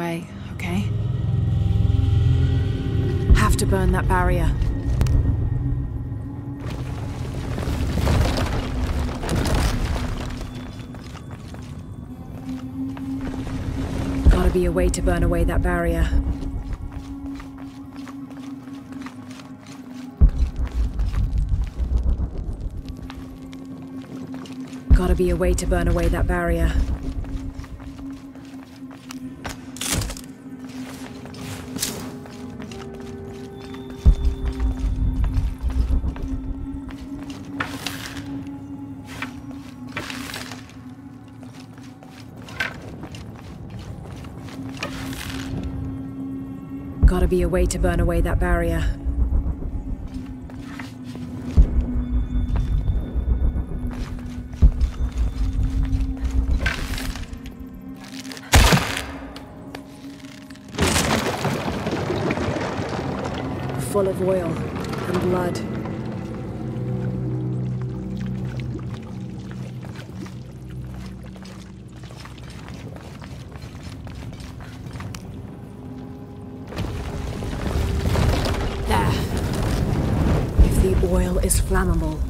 okay? Have to burn that barrier. Gotta be a way to burn away that barrier. Gotta be a way to burn away that barrier. Way to burn away that barrier. Full of oil and blood. Oil is flammable.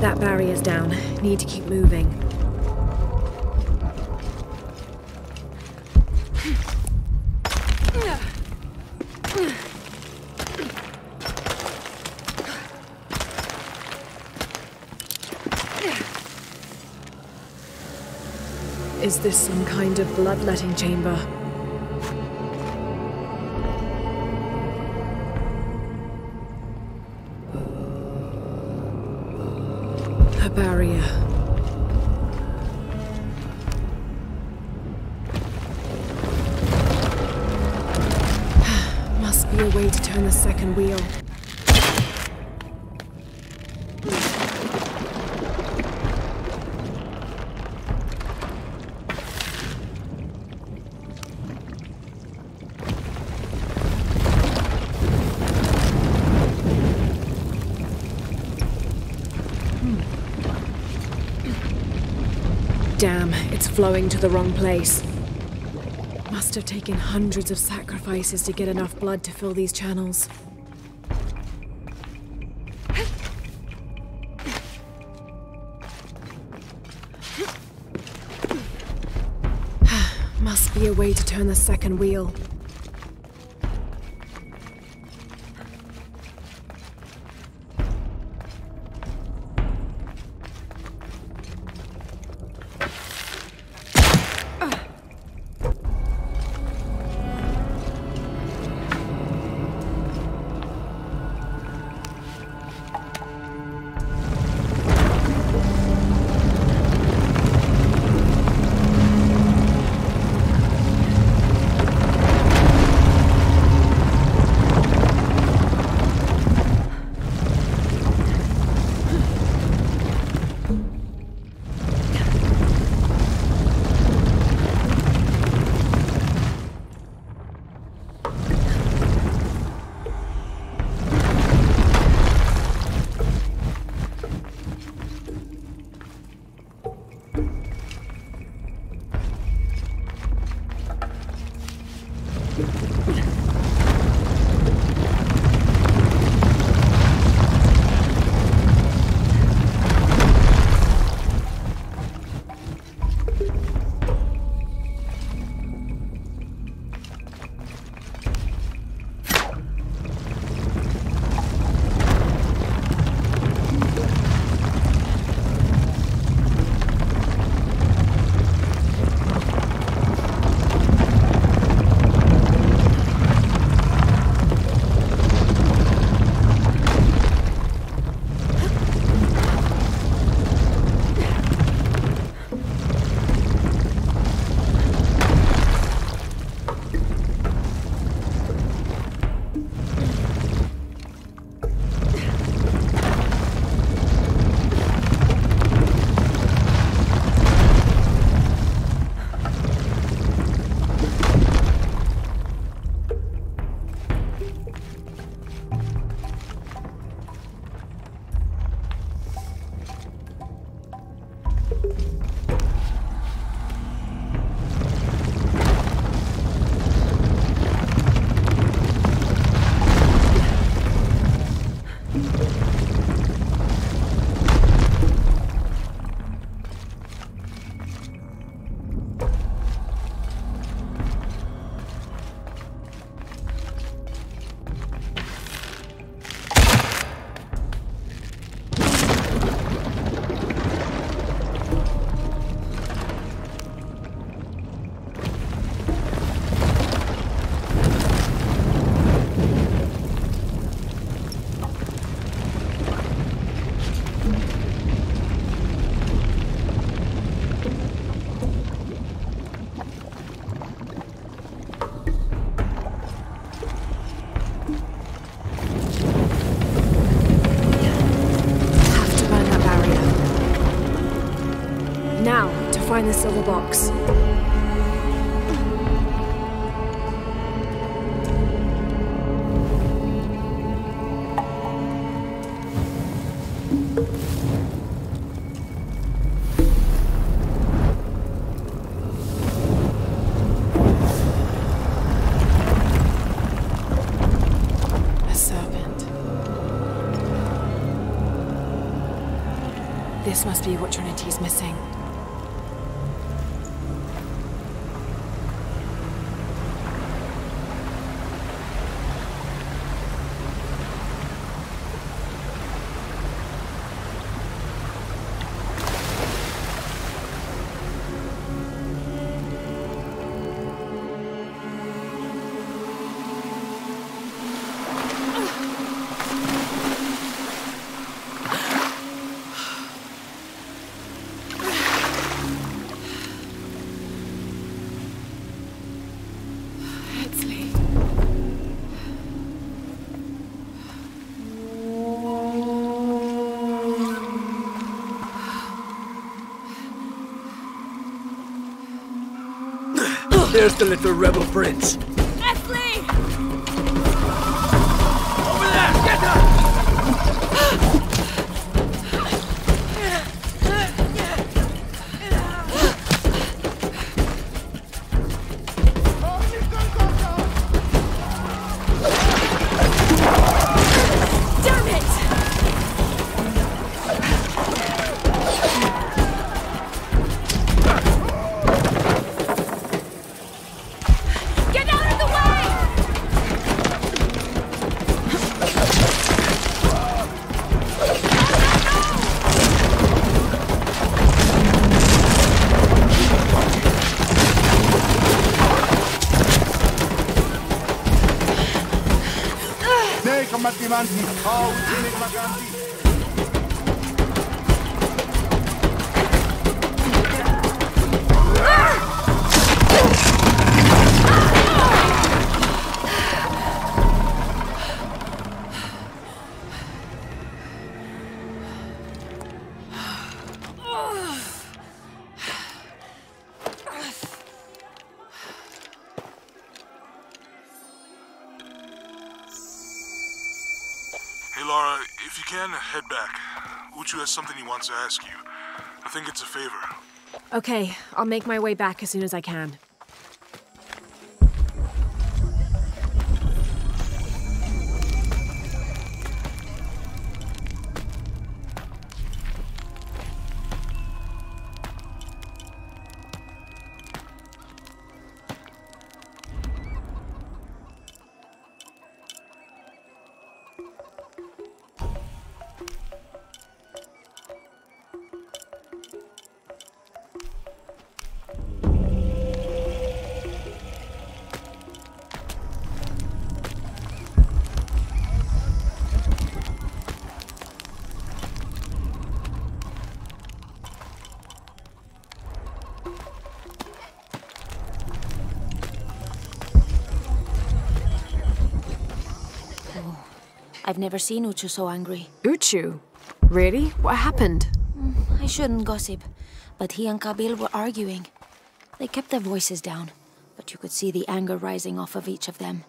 That barrier's down. Need to keep moving. This some kind of bloodletting chamber? Flowing to the wrong place. Must have taken hundreds of sacrifices to get enough blood to fill these channels. Must be a way to turn the second wheel. Find the silver box. A serpent. This must be what Trinity's missing. There's the little rebel prince. Combattimenti! Oh, uccidi vaganti! Okay, I'll make my way back as soon as I can. I've never seen Uchu so angry. Uchu? Really? What happened? Mm, I shouldn't gossip, but he and Kabil were arguing. They kept their voices down, but you could see the anger rising off of each of them.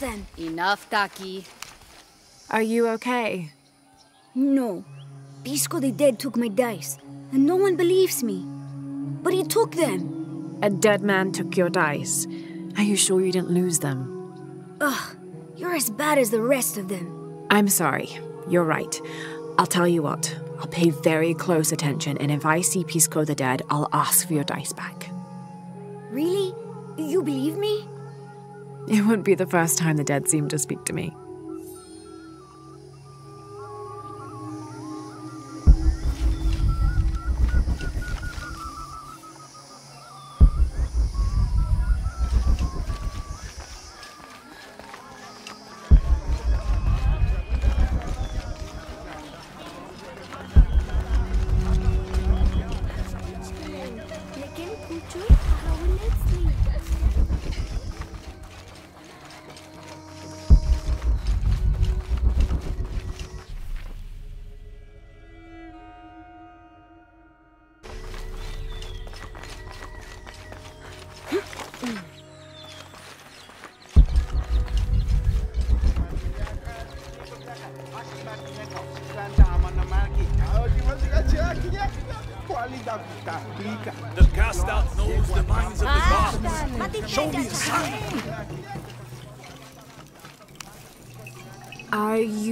He has them. Enough, Taki. Are you okay? No. Pisco the Dead took my dice, and no one believes me. But he took them. A dead man took your dice. Are you sure you didn't lose them? Ugh, you're as bad as the rest of them. I'm sorry. You're right. I'll tell you what. I'll pay very close attention, and if I see Pisco the Dead, I'll ask for your dice back. Really? You believe me? It wouldn't be the first time the dead seemed to speak to me.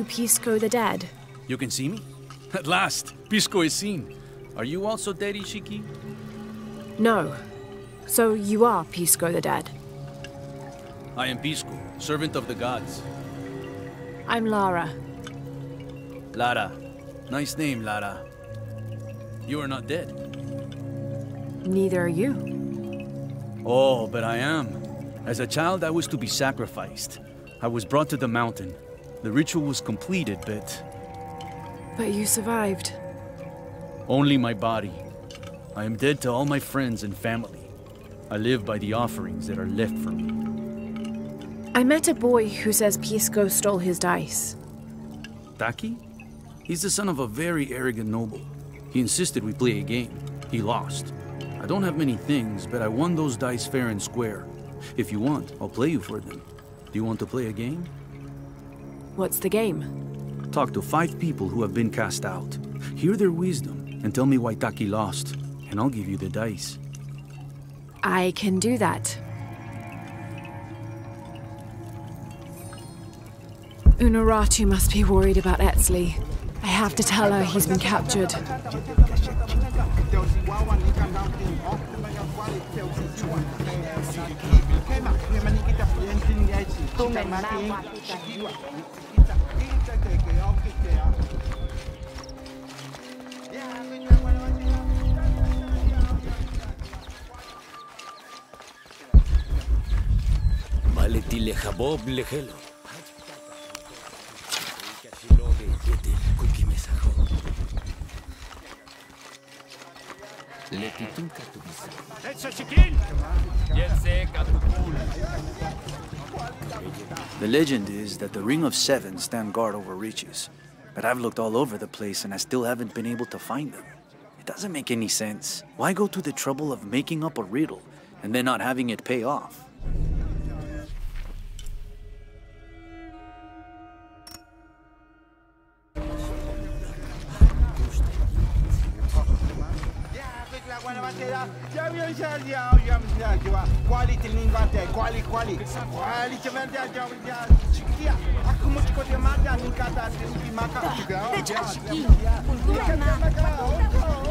Pisco the Dead? You can see me? At last, Pisco is seen. Are you also dead, Ishiki? No. So you are Pisco the Dead. I am Pisco, servant of the gods. I'm Lara. Lara. Nice name, Lara. You are not dead. Neither are you. Oh, but I am. As a child, I was to be sacrificed. I was brought to the mountain. The ritual was completed, but But you survived. only my body. I am dead to all my friends and family. I live by the offerings that are left for me. I met a boy who says Pisco stole his dice. Taki? He's the son of a very arrogant noble. He insisted we play a game. He lost. I don't have many things, but I won those dice fair and square. If you want, I'll play you for them. Do you want to play a game? What's the game? Talk to five people who have been cast out. Hear their wisdom and tell me why Taki lost, and I'll give you the dice. I can do that. Unuratu must be worried about Etzli. I have to tell her he's been captured. Maleti lehabob lehelo. Letitun katubisa. The legend is that the Ring of Seven stand guard over riches. But I've looked all over the place and I still haven't been able to find them. It doesn't make any sense. Why go to the trouble of making up a riddle and then not having it pay off? mate, quali quali. Quali ce vendea geauria. Chiquia, acum îți code matea din cata din pimaca. Deci aș fi. Cultura e mea.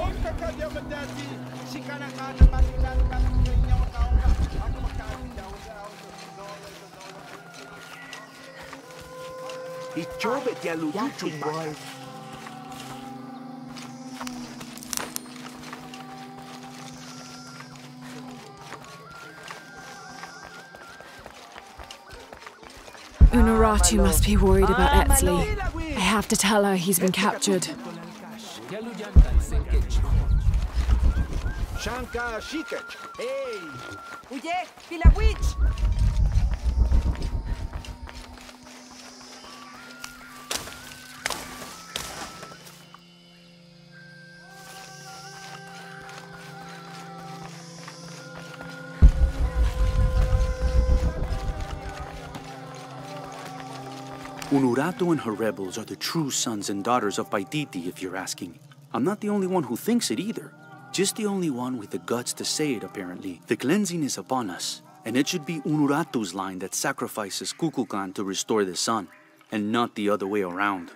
Orică că de vedea zi. Și care ca de matina de ca cu mâine o ca o ca. Acum ca de auzi auzi. Ichove te aludiu, boy. Unuratu must be worried about ah, Etzli. I have to tell her he's been captured. Shanka Shikach. Hey! Uye, Pilawich! Unuratu and her rebels are the true sons and daughters of Paititi, if you're asking. I'm not the only one who thinks it either. Just the only one with the guts to say it, apparently. The cleansing is upon us, And it should be Unuratu's line that sacrifices Kukulkan to restore the sun, and not the other way around.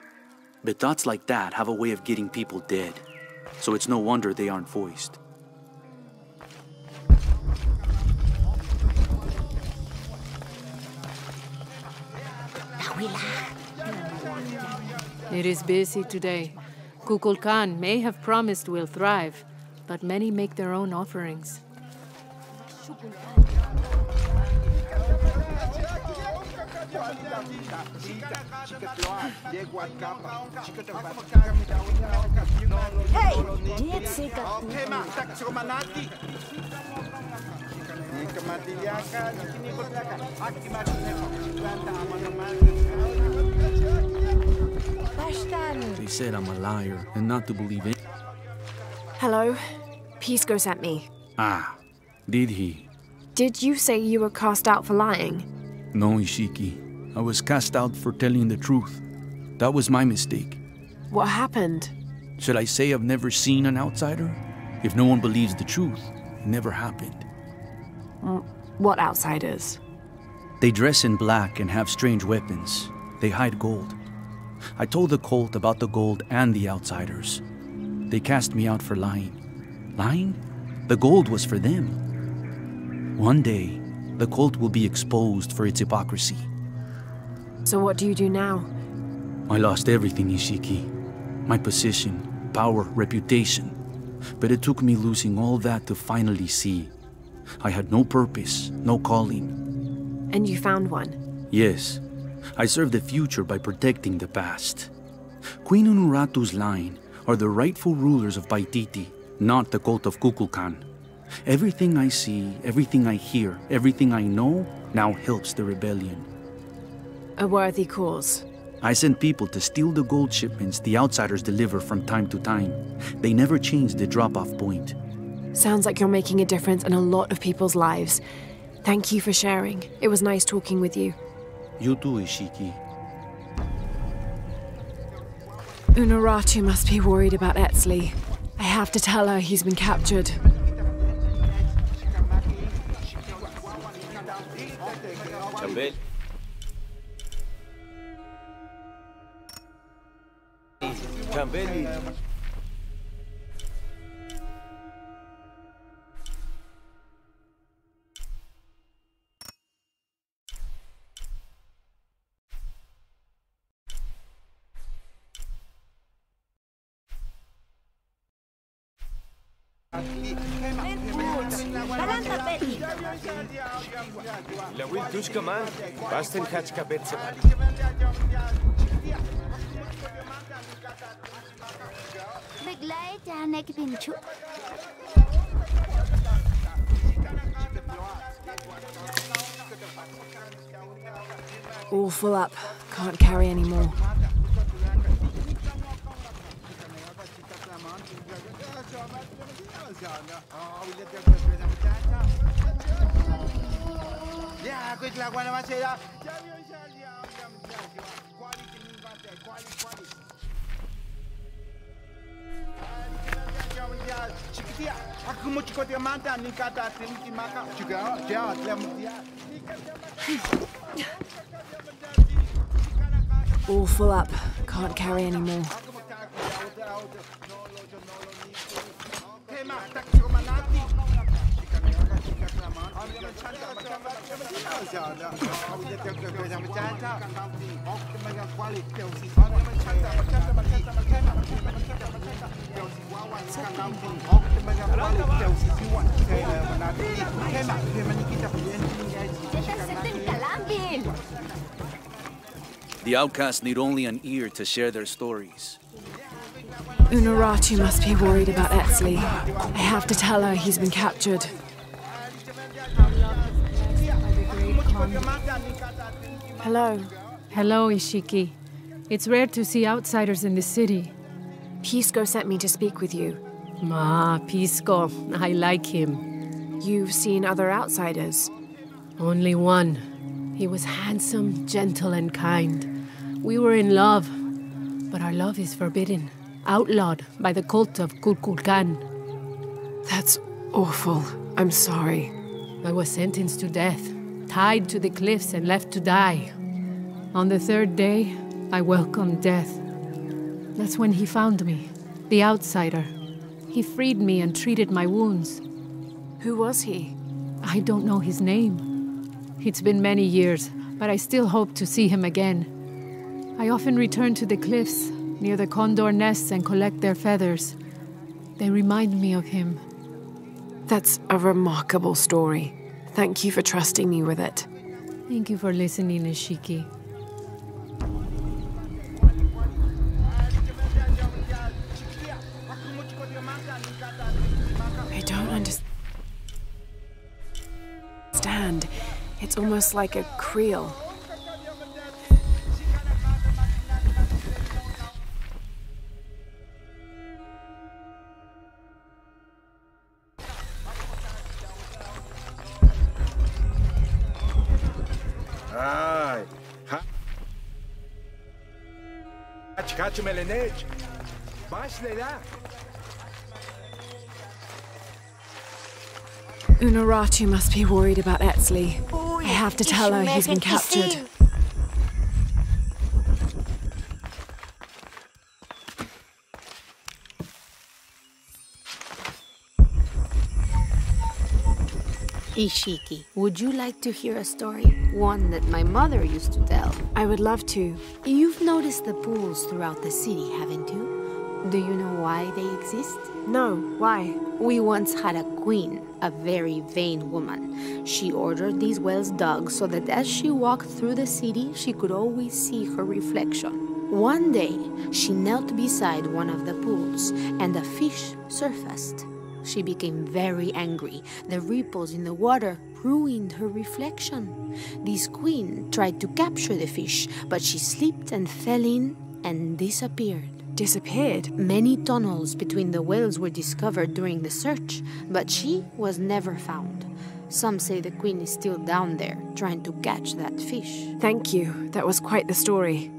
But thoughts like that have a way of getting people dead, so it's no wonder they aren't voiced. It is busy today. Kukulkan may have promised we'll thrive, but many make their own offerings. Hey! Diet sikat Okay, ma, tak suruh manati. Ni kematian ini berlakan. Aki mati Lanta They said I'm a liar and not to believe it. Hello? Pisco sent me. Ah, did he? Did you say you were cast out for lying? No, Ishiki. I was cast out for telling the truth. That was my mistake. What happened? Should I say I've never seen an outsider? If no one believes the truth, it never happened. Mm, what outsiders? They dress in black and have strange weapons. They hide gold. I told the cult about the gold and the outsiders. They cast me out for lying. Lying? The gold was for them. One day, the cult will be exposed for its hypocrisy. So what do you do now? I lost everything, Ishiki. My position, power, reputation. But it took me losing all that to finally see. I had no purpose, no calling. And you found one. Yes, I serve the future by protecting the past. Queen Unuratu's line are the rightful rulers of Paititi, not the cult of Kukulkan. Everything I see, everything I hear, everything I know now helps the rebellion. A worthy cause. I send people to steal the gold shipments the outsiders deliver from time to time. They never change the drop off point. Sounds like you're making a difference in a lot of people's lives. Thank you for sharing. It was nice talking with you. You too, Ishiki. Unuratu must be worried about Etzli. I have to tell her he's been captured. Chambel. Chambeli. La wil tushka man. Basten hachka betse. Begleite Hanek Binchu. All full up. Can't carry any more. Ya, aku telah kuat nama saya. Chiquitia, aku mau cikot yang manta ni kata maka juga dia telah. All full up. Can't carry any more. The outcasts need only an ear to share their stories. Unuratu must be worried about Etzli. I have to tell her he's been captured. Hello. Hello, Ishiki. It's rare to see outsiders in the city. Pisco sent me to speak with you. Ma, Pisco. I like him. You've seen other outsiders. Only one. He was handsome, gentle, and kind. We were in love, but our love is forbidden, outlawed by the cult of Kukulkan. That's awful. I'm sorry. I was sentenced to death, tied to the cliffs and left to die. On the third day, I welcomed death. That's when he found me, the outsider. He freed me and treated my wounds. Who was he? I don't know his name. It's been many years, but I still hope to see him again. I often return to the cliffs, near the condor nests, and collect their feathers. They remind me of him. That's a remarkable story. Thank you for trusting me with it. Thank you for listening, Ishiki. I don't understand. It's almost like a creel. Kaç kaç melenej. Başla Unuratu must be worried about Etzli. I have to tell her he's been captured. Ishiki, would you like to hear a story? One that my mother used to tell. I would love to. You've noticed the pools throughout the city, haven't you? Do you know why they exist? No, why? We once had a queen, a very vain woman. She ordered these wells dug so that as she walked through the city, she could always see her reflection. One day, she knelt beside one of the pools, and a fish surfaced. She became very angry. The ripples in the water ruined her reflection. This queen tried to capture the fish, but she slipped and fell in and disappeared. Disappeared? Many tunnels between the wells were discovered during the search, but she was never found. Some say the queen is still down there, trying to catch that fish. Thank you. That was quite the story.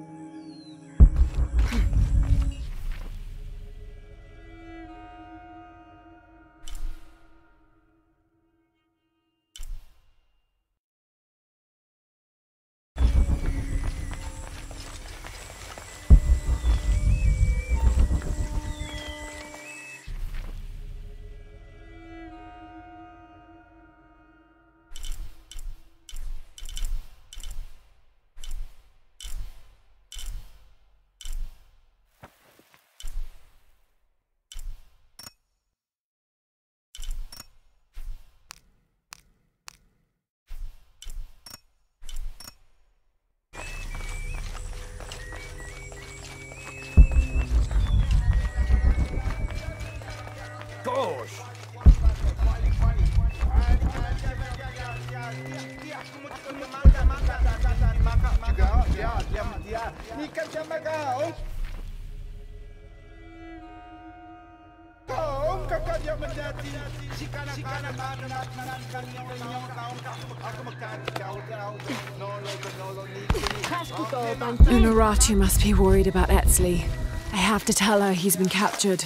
Unuratu must be worried about Etzli. I have to tell her he's been captured.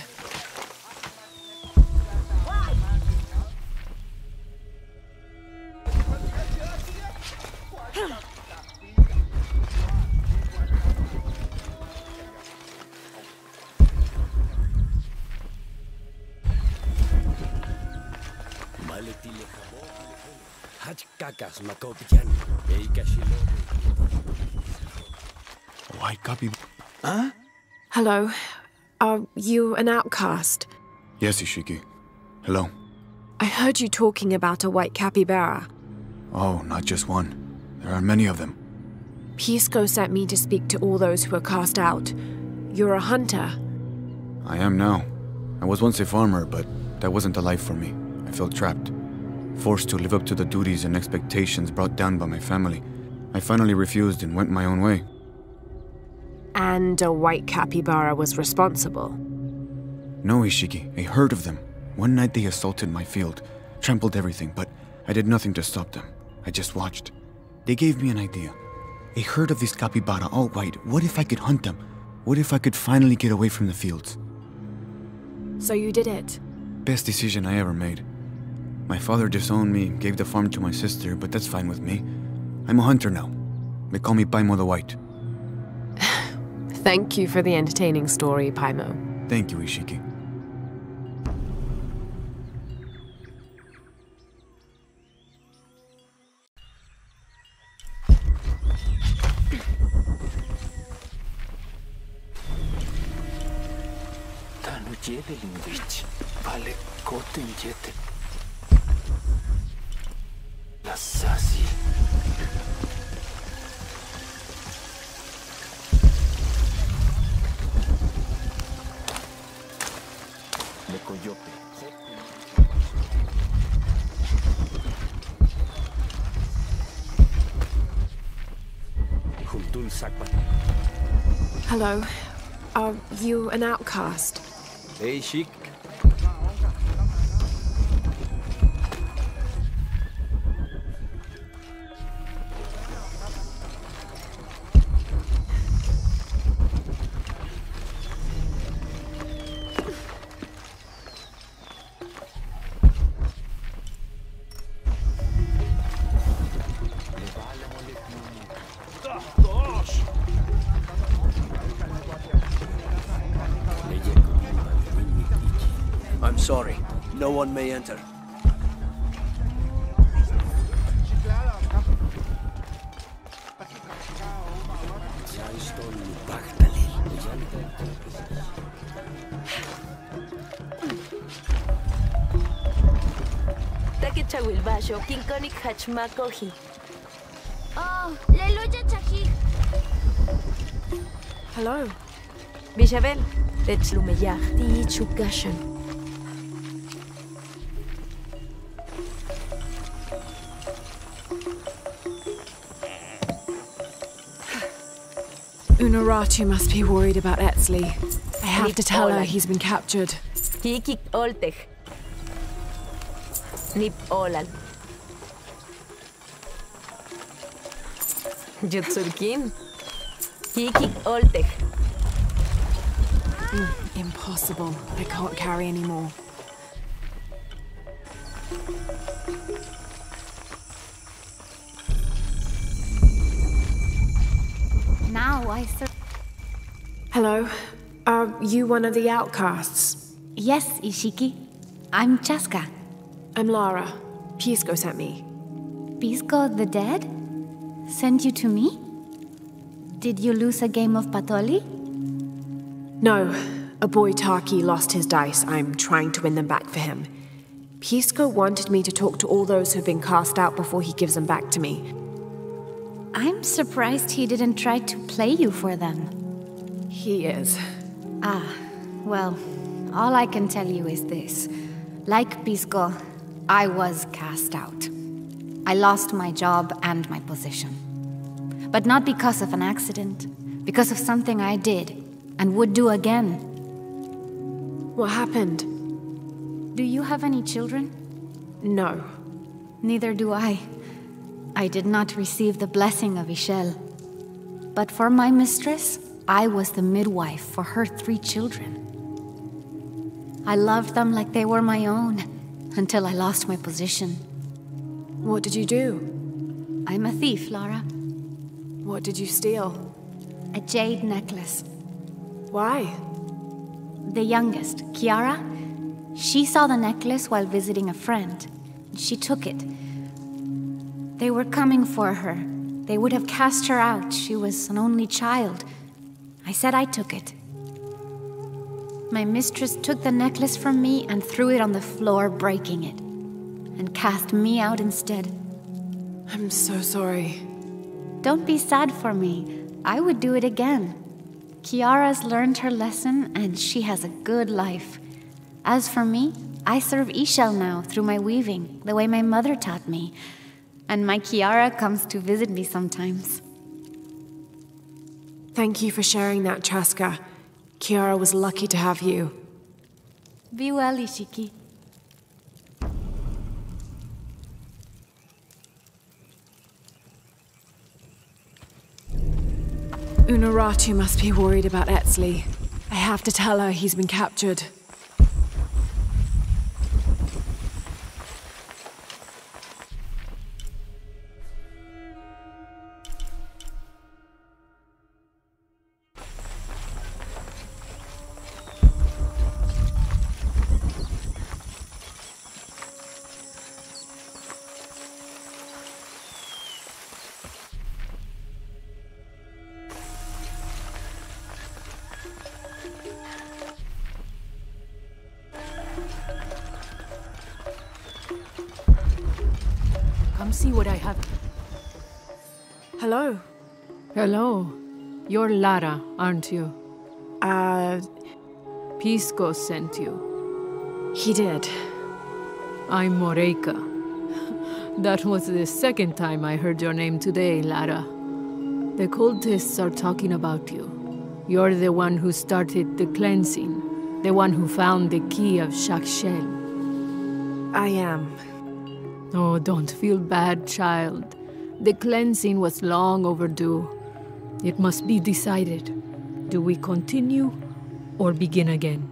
White copy. Huh? Hello. Are you an outcast? Yes, Ishiki. Hello. I heard you talking about a white capybara. Oh, not just one. There are many of them. Pisco sent me to speak to all those who are cast out. You're a hunter. I am now. I was once a farmer, but that wasn't the life for me. I felt trapped. Forced to live up to the duties and expectations brought down by my family. I finally refused and went my own way. And a white capybara was responsible. No, Ishiki, a herd of them. One night they assaulted my field, trampled everything, but I did nothing to stop them. I just watched. They gave me an idea. A herd of these capybara, all white. What if I could hunt them? What if I could finally get away from the fields? So you did it. Best decision I ever made. My father disowned me, gave the farm to my sister, but that's fine with me. I'm a hunter now. They call me Paimo the White. Thank you for the entertaining story, Paimo. Thank you, Ishiki. Tanu jedelin wich, vale koten jete. Hello. Are you an outcast? Hey, chic. One may enter. Take chawilbasho, kinkonik hachmakohi. Oh, Leloya Chajik. Hello. Bishabel, Tetzlumeyah, Ti Unuratu must be worried about Etzli. I have to tell her he's been captured. Kikik Oltech. Nip Olal. Jutsurkin. Kikik Oltech. Mm, Impossible. I can't carry anymore. Now I sur- Hello. Are you one of the outcasts? Yes, Ishiki. I'm Chaska. I'm Lara. Pisco sent me. Pisco the dead? Sent you to me? Did you lose a game of Patoli? No. A boy Taki lost his dice. I'm trying to win them back for him. Pisco wanted me to talk to all those who've been cast out before he gives them back to me. I'm surprised he didn't try to play you for them. He is. Ah, well, all I can tell you is this. Like Pisco, I was cast out. I lost my job and my position. But not because of an accident, because of something I did and would do again. What happened? Do you have any children? No. Neither do I. I did not receive the blessing of Ixchel. But for my mistress, I was the midwife for her three children. I loved them like they were my own until I lost my position. What did you do? I'm a thief, Lara. What did you steal? A jade necklace. Why? The youngest, Kiara, she saw the necklace while visiting a friend. She took it. They were coming for her. They would have cast her out. She was an only child. I said I took it. My mistress took the necklace from me and threw it on the floor, breaking it, and cast me out instead. I'm so sorry. Don't be sad for me. I would do it again. Kiara's learned her lesson and she has a good life. As for me, I serve Ixchel now through my weaving, the way my mother taught me. And my Kiara comes to visit me sometimes. Thank you for sharing that, Chaska. Kiara was lucky to have you. Be well, Ishiki. Unuratu must be worried about Etzli. I have to tell her he's been captured. See what I have. Hello. Hello. You're Lara, aren't you? Uh. Pisco sent you. He did. I'm Moreika. That was the second time I heard your name today, Lara. The cultists are talking about you. You're the one who started the cleansing, the one who found the key of Chak Chel. I am. Oh, don't feel bad, child. The cleansing was long overdue. It must be decided. Do we continue or begin again?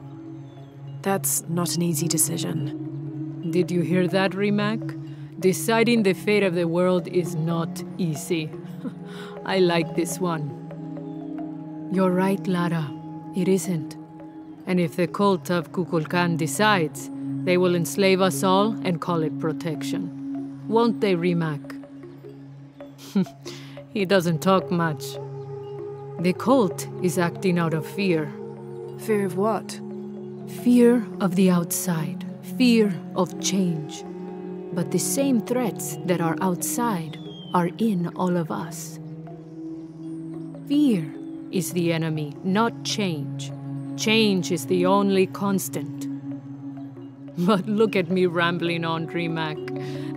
That's not an easy decision. Did you hear that, Rimac? Deciding the fate of the world is not easy. I like this one. You're right, Lara. It isn't. And if the cult of Kukulkan decides, they will enslave us all and call it protection. Won't they, Rimac? he doesn't talk much. The cult is acting out of fear. Fear of what? Fear of the outside. Fear of change. But the same threats that are outside are in all of us. Fear is the enemy, not change. Change is the only constant. But look at me rambling on, Rimac.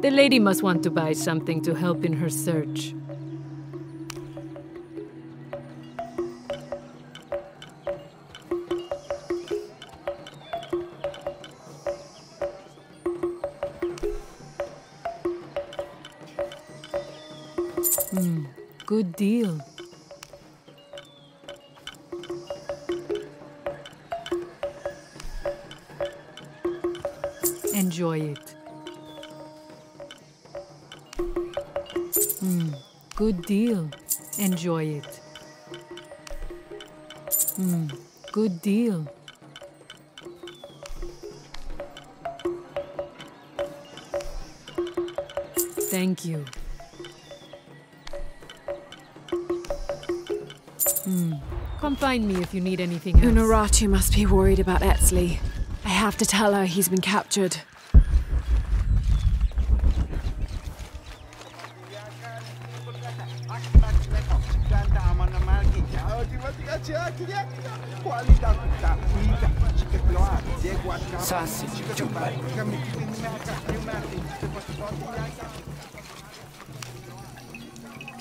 The lady must want to buy something to help in her search. Hmm, good deal. Enjoy it. Hmm, good deal. Enjoy it. Hmm, good deal. Thank you. Hmm. Come find me if you need anything else. Unuratu must be worried about Etzli. I have to tell her he's been captured.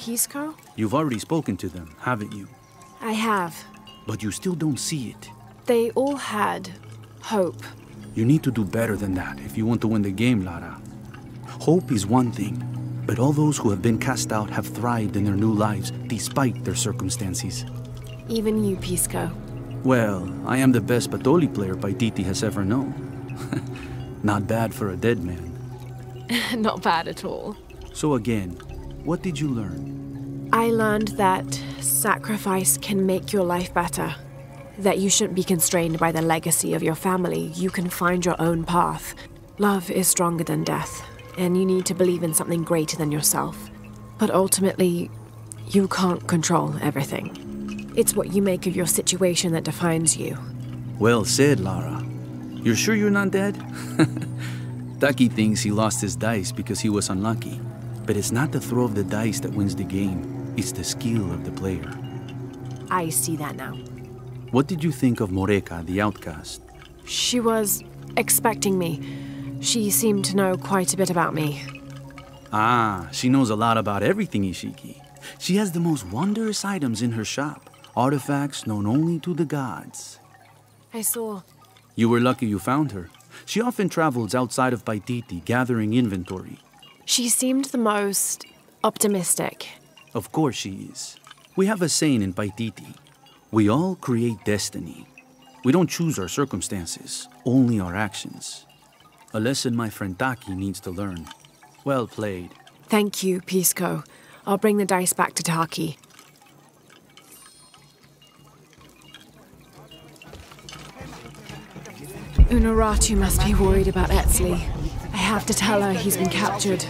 Pisco? You've already spoken to them, haven't you? I have. But you still don't see it. They all had hope. You need to do better than that if you want to win the game, Lara. Hope is one thing, but all those who have been cast out have thrived in their new lives despite their circumstances. Even you, Pisco. Well, I am the best Patoli player Paititi has ever known. Not bad for a dead man. Not bad at all. So again, what did you learn? I learned that sacrifice can make your life better. That you shouldn't be constrained by the legacy of your family. You can find your own path. Love is stronger than death, and you need to believe in something greater than yourself. But ultimately, you can't control everything. It's what you make of your situation that defines you. Well said, Lara. You're sure you're not dead? Taki thinks he lost his dice because he was unlucky. But it's not the throw of the dice that wins the game, it's the skill of the player. I see that now. What did you think of Moreka, the outcast? She was expecting me. She seemed to know quite a bit about me. Ah, she knows a lot about everything, Ishiki. She has the most wondrous items in her shop, artifacts known only to the gods. I saw. You were lucky you found her. She often travels outside of Paititi, gathering inventory. She seemed the most optimistic. Of course she is. We have a saying in Paititi. We all create destiny. We don't choose our circumstances, only our actions. A lesson my friend Taki needs to learn. Well played. Thank you, Pisco. I'll bring the dice back to Taki. Unuratu must be worried about Etzli. I have to tell her he's been captured.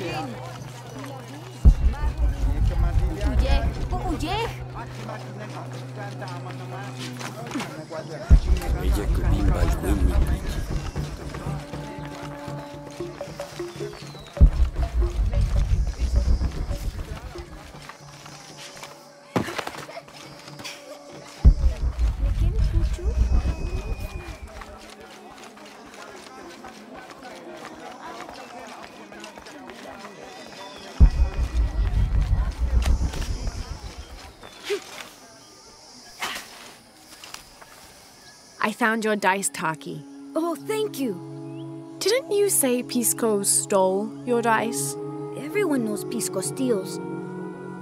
Found your dice, Taki. Oh, thank you. Didn't you say Pisco stole your dice? Everyone knows Pisco steals.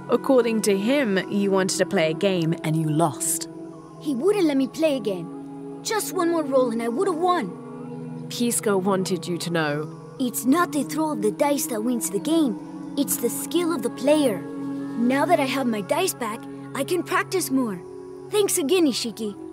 According to him, you wanted to play a game and you lost. He wouldn't let me play again. Just one more roll and I would have won. Pisco wanted you to know. It's not the throw of the dice that wins the game. It's the skill of the player. Now that I have my dice back, I can practice more. Thanks again, Ishiki.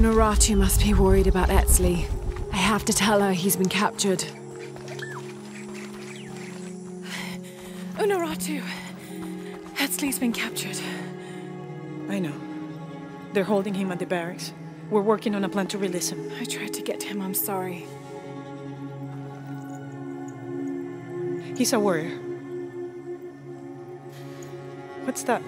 Unuratu must be worried about Etzli. I have to tell her he's been captured. Unuratu! Etzli's been captured. I know. They're holding him at the barracks. We're working on a plan to release him. I tried to get to him, I'm sorry. He's a warrior. What's that?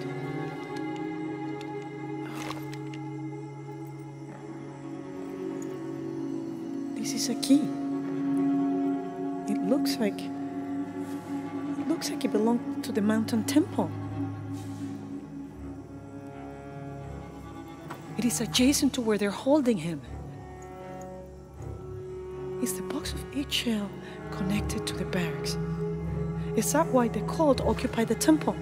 Key. It looks like. It looks like it belonged to the mountain temple. It is adjacent to where they're holding him. Is the box of Ixchel connected to the barracks? Is that why the cult occupy the temple?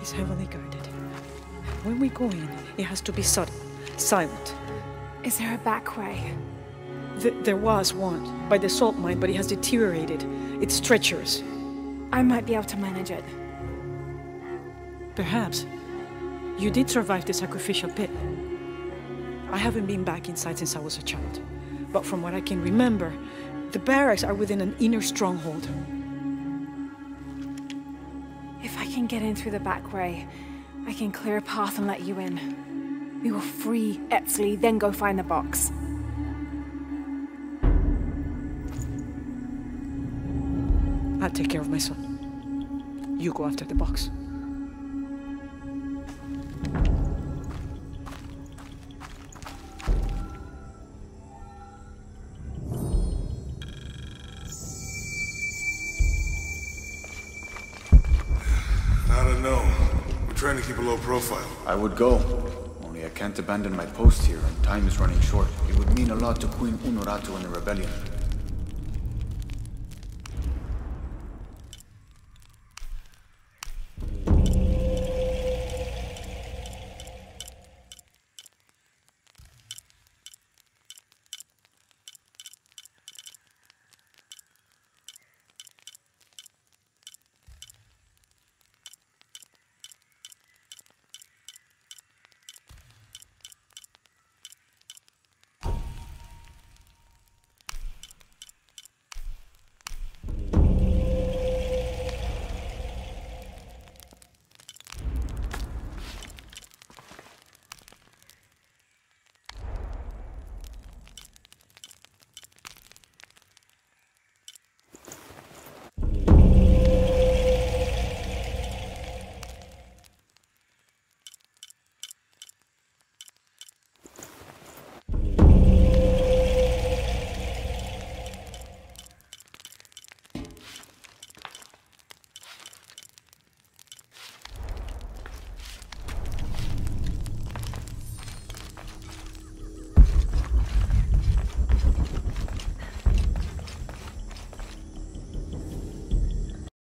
It's heavily guarded. When we go in, it has to be subtle, silent. Is there a back way? Th- there was one by the salt mine, but it has deteriorated. It's treacherous. I might be able to manage it. Perhaps. You did survive the sacrificial pit. I haven't been back inside since I was a child. But from what I can remember, the barracks are within an inner stronghold. If I can get in through the back way, I can clear a path and let you in. We will free Etzli, then go find the box. I'll take care of my son. You go after the box. I don't know. We're trying to keep a low profile. I would go. Only I can't abandon my post here, and time is running short. It would mean a lot to Queen Unuratu and the rebellion.